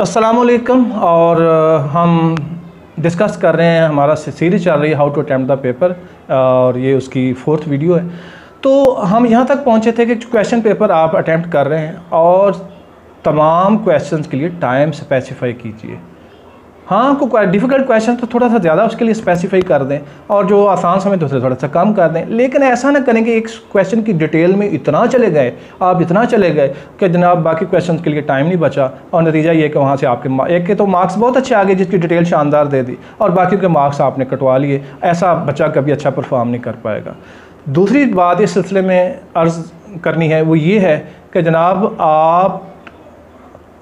असलकम और हम डिस्कस कर रहे हैं, हमारा सीरीज़ चल रही है how to attempt the paper और ये उसकी फोर्थ वीडियो है। तो हम यहाँ तक पहुँचे थे कि क्वेश्चन पेपर आप अटैम्प्ट कर रहे हैं, और तमाम क्वेश्चंस के लिए टाइम स्पेसिफाई कीजिए। हाँ कोई डिफ़िकल्ट क्वेश्चन तो थोड़ा सा ज़्यादा उसके लिए स्पेसिफाई कर दें और जो आसान समय तो थोड़ा सा कम कर दें। लेकिन ऐसा ना करें कि एक क्वेश्चन की डिटेल में इतना चले गए, आप इतना चले गए कि जनाब बाकी क्वेश्चन के लिए टाइम नहीं बचा और नतीजा ये कि वहाँ से आपके एक के तो मार्क्स बहुत अच्छे आ गए जिसकी डिटेल शानदार दे दी और बाकी के मार्क्स आपने कटवा लिए। ऐसा बच्चा कभी अच्छा परफॉर्म नहीं कर पाएगा। दूसरी बात इस सिलसिले में अर्ज़ करनी है, वो ये है कि जनाब आप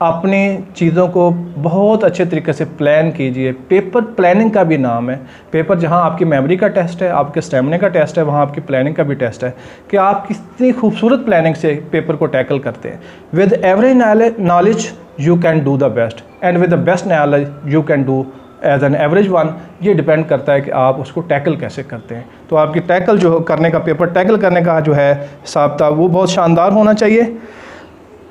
अपनी चीज़ों को बहुत अच्छे तरीके से प्लान कीजिए। पेपर प्लानिंग का भी नाम है। पेपर जहाँ आपकी मेमोरी का टेस्ट है, आपके स्टेमिना का टेस्ट है, वहाँ आपकी प्लानिंग का भी टेस्ट है कि आप कितनी खूबसूरत प्लानिंग से पेपर को टैकल करते हैं। With average knowledge you can do the best and with the best knowledge you can do as an average one ये डिपेंड करता है कि आप उसको टैकल कैसे करते हैं। तो आपकी टैकल जो करने का पेपर टैकल करने का जो है, साबता, वो बहुत शानदार होना चाहिए।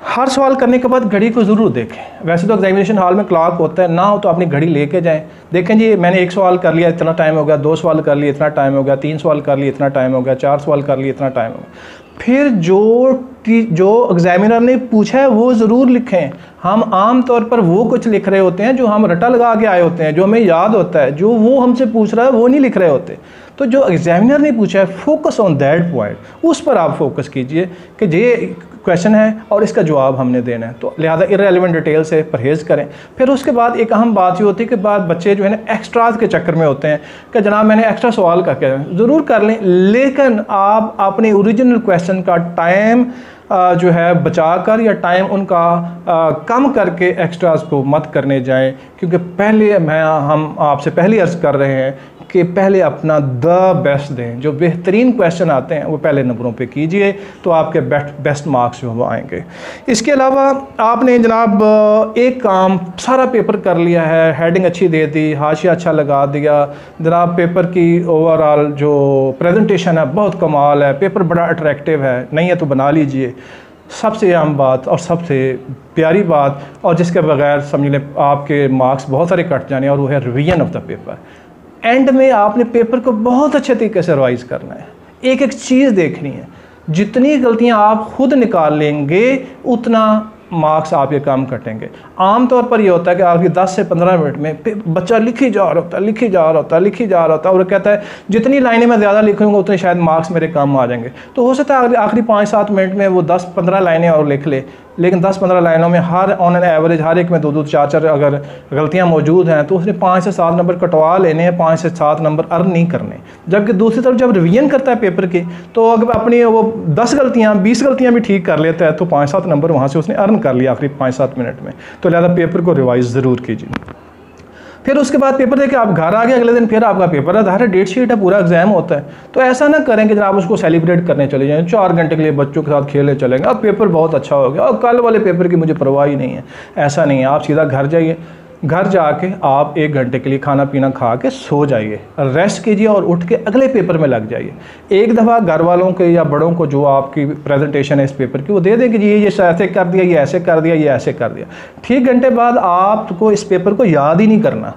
हर सवाल करने के बाद घड़ी को ज़रूर देखें। वैसे तो एग्जामिनेशन हॉल में क्लॉक होता है, ना हो तो अपनी घड़ी लेके जाएँ। देखें जी, मैंने एक सवाल कर लिया, इतना टाइम हो गया, दो सवाल कर लिए, इतना टाइम हो गया, तीन सवाल कर लिए, इतना टाइम हो गया, चार सवाल कर लिए, इतना टाइम हो गया। फिर जो जो एग्जामिनर ने पूछा है, वो ज़रूर लिखें। हम आम तौर पर वो कुछ लिख रहे होते हैं, जो हम रटा लगा के आए होते हैं, जो हमें याद होता है, जो वो हमसे पूछ रहा है, वो नहीं लिख रहे होते। तो जो एग्जामिनर ने पूछा है फोकस ऑन दैट पॉइंट उस पर आप फोकस कीजिए कि ये क्वेश्चन है और इसका जवाब हमने देना है। तो लिहाजा इरेलीवेंट डिटेल से परहेज़ करें। फिर उसके बाद एक अहम बात ये होती है कि बाद बच्चे जो है ना एक्स्ट्राज के चक्कर में होते हैं कि जनाब मैंने एक्स्ट्रा सवाल करके ज़रूर कर लें, लेकिन आप अपने ओरिजिनल क्वेश्चन का टाइम जो है बचा कर या टाइम उनका कम करके एक्स्ट्राज को मत करने जाएँ। क्योंकि पहले मैं, हम आपसे पहले अर्ज़ कर रहे हैं कि पहले अपना द बेस्ट दें। जो बेहतरीन क्वेश्चन आते हैं, वो पहले नंबरों पे कीजिए तो आपके बेस्ट बेस्ट मार्क्स जो वो आएँगे। इसके अलावा आपने जनाब, एक काम सारा पेपर कर लिया है हेडिंग अच्छी दे दी, हाशिया अच्छा लगा दिया। जनाब पेपर की ओवरऑल जो प्रेजेंटेशन है, बहुत कमाल है। पेपर बड़ा अट्रैक्टिव है, नहीं है तो बना लीजिए। सबसे अहम बात और सबसे प्यारी बात, और जिसके बगैर समझ लें, आपके मार्क्स बहुत सारे कट जाने और वो है revision of the paper end में आपने पेपर को बहुत अच्छे तरीके से रिवाइज करना है। एक एक चीज़ देखनी है। जितनी गलतियाँ आप खुद निकाल लेंगे, उतना मार्क्स आप ये काम कटेंगे। आमतौर पर ये होता है कि आपकी 10 से 15 मिनट में बच्चा लिखी जा रहा होता है, लिखी जा रहा होता है, लिखी जा रहा होता है, और कहता है, जितनी लाइनें मैं ज़्यादा लिखूँगा, उतने शायद मार्क्स मेरे कम आ जाएँगे। तो हो सकता है आखिरी पाँच सात मिनट में वो दस पंद्रह लाइनें और लिख ले। लेकिन 10-15 लाइनों में हर ऑन एन एवरेज हर एक में दो दो चार चार अगर गलतियाँ मौजूद हैं तो उसने पाँच से सात नंबर कटवा लेने हैं, पाँच से सात नंबर अर्न नहीं करने। जबकि दूसरी तरफ़ जब रिवीजन करता है पेपर के तो अगर अपनी वो दस गलतियाँ, बीस गलतियाँ भी ठीक कर लेता है तो पाँच सात नंबर वहाँ से उसने अर्न कर लिया आखिरी पाँच सात मिनट में। तो लिहाजा पेपर को रिवाइज ज़रूर कीजिए। फिर उसके बाद पेपर देके आप घर आ गए, अगले दिन फिर आपका पेपर है है डेट शीट है, पूरा एग्ज़ाम होता है। तो ऐसा ना करें कि जब आप उसको सेलिब्रेट करने चले जाएँ, चार घंटे के लिए बच्चों के साथ खेलने चलेंगे अब पेपर बहुत अच्छा हो गया, और कल वाले पेपर की मुझे परवाह ही नहीं है। ऐसा नहीं है, आप सीधा घर जाइए। घर जाके आप एक घंटे के लिए खाना पीना खा के सो जाइए रेस्ट कीजिए और उठ के अगले पेपर में लग जाइए। एक दफ़ा घर वालों के या बड़ों को जो आपकी प्रेजेंटेशन है इस पेपर की, वो दे दें जी, ये ये ऐसे कर दिया, ये ऐसे कर दिया, ये ऐसे कर दिया। ठीक, घंटे बाद आपको इस पेपर को याद ही नहीं करना।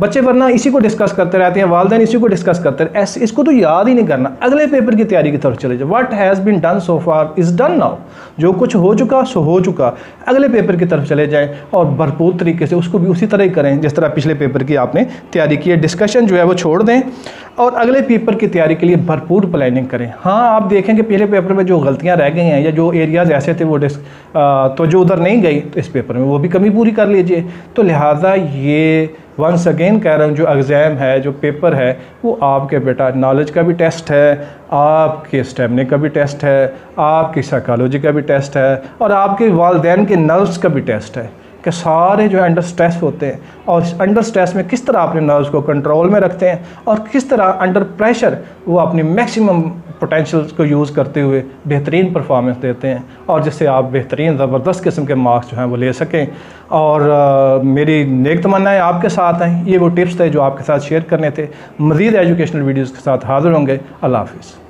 बच्चे वरना इसी को डिस्कस करते रहते हैं, वालदेन इसी को डिस्कस करते हैं ऐसे, इसको तो याद ही नहीं करना। अगले पेपर की तैयारी की तरफ़ चले जाए what has been done so far is done now जो कुछ हो चुका, सो हो चुका। अगले पेपर की तरफ़ चले जाएँ और भरपूर तरीके से उसको भी उसी तरह ही करें, जिस तरह पिछले पेपर की आपने तैयारी की है। डिस्कशन जो है वो छोड़ दें और अगले पेपर की तैयारी के लिए भरपूर प्लानिंग करें। हाँ आप देखें कि पहले पेपर में जो गलतियाँ रह गई हैं या जो एरियाज़ ऐसे थे वो डिस्क तो जो उधर नहीं गई तो इस पेपर में वो भी कमी पूरी कर लीजिए। तो लिहाजा ये वंस अगेन कह रहा हूँ, जो एग्ज़ाम है, जो पेपर है, वो आपके बेटा नॉलेज का भी टेस्ट है, आपके स्टेमिने का भी टेस्ट है, आपकी साइकोलॉजी का भी टेस्ट है, और आपके वालदेन के नर्व्स का भी टेस्ट है, कि सारे जो अंडर स्ट्रेस होते हैं, और अंडर स्ट्रेस में किस तरह अपने नर्व्स को कंट्रोल में रखते हैं, और किस तरह अंडर प्रेशर वो अपनी मैक्सिमम पोटेंशियल को यूज़ करते हुए बेहतरीन परफॉर्मेंस देते हैं और जिससे आप बेहतरीन ज़बरदस्त किस्म के मार्क्स जो हैं वो ले सकें। और आ, मेरी नेक तमन्नाएँ आपके साथ हैं। ये वो टिप्स थे जो आपके साथ शेयर करने थे। मज़ीद एजुकेशनल वीडियोज़ के साथ हाज़िर होंगे। अल्लाह हाफिज़।